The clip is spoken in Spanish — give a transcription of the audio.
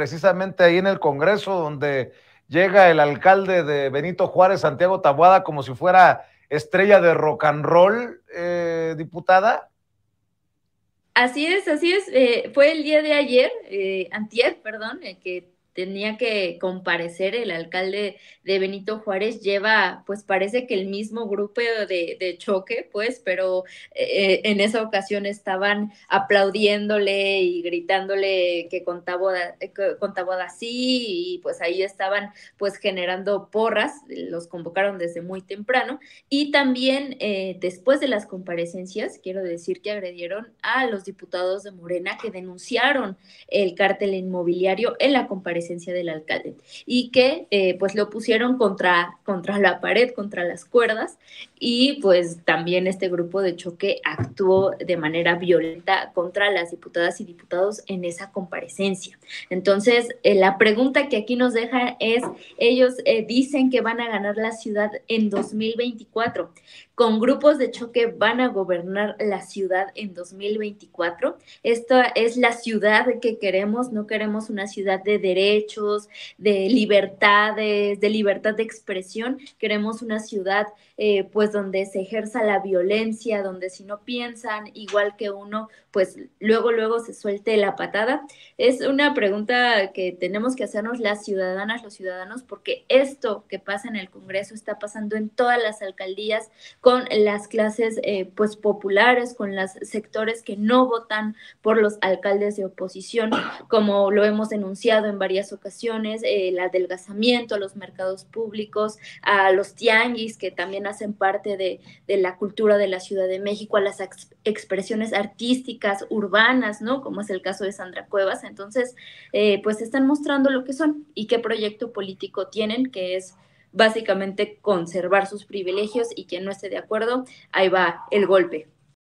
precisamente ahí en el Congreso, donde llega el alcalde de Benito Juárez, Santiago Tabuada, como si fuera estrella de rock and roll, eh, diputada. Así es, así es. Eh, fue el día de ayer, eh, antier, perdón, que tenía que comparecer el alcalde de Benito Juárez, lleva, pues parece que el mismo grupo de, choque, pues, pero eh, en esa ocasión estaban aplaudiéndole y gritándole que contaba, contaba así y pues ahí estaban pues generando porras, los convocaron desde muy temprano y también eh, después de las comparecencias, quiero decir que agredieron a los diputados de Morena que denunciaron el cártel inmobiliario en la comparecencia del alcalde y que eh, pues lo pusieron contra, contra la pared, contra las cuerdas y pues también este grupo de choque actuó de manera violenta contra las diputadas y diputados en esa comparecencia. Entonces, eh, la pregunta que aquí nos deja es, ellos eh, dicen que van a ganar la ciudad en 2024 con grupos de choque van a gobernar la ciudad en 2024. Esta es la ciudad que queremos, no queremos una ciudad de derechos, de libertades, de libertad de expresión, queremos una ciudad eh, pues donde se ejerza la violencia, donde si no piensan igual que uno, pues luego, luego se suelte la patada. Es una pregunta que tenemos que hacernos las ciudadanas, los ciudadanos, porque esto que pasa en el Congreso está pasando en todas las alcaldías con las clases eh, pues populares, con los sectores que no votan por los alcaldes de oposición, como lo hemos denunciado en varias ocasiones, el adelgazamiento los mercados públicos, a los tianguis que también hacen parte de, la cultura de la Ciudad de México, a las expresiones artísticas, urbanas, ¿no? Como es el caso de Sandra Cuevas. Entonces, eh, pues están mostrando lo que son y qué proyecto político tienen, que es básicamente conservar sus privilegios y quien no esté de acuerdo, ahí va el golpe.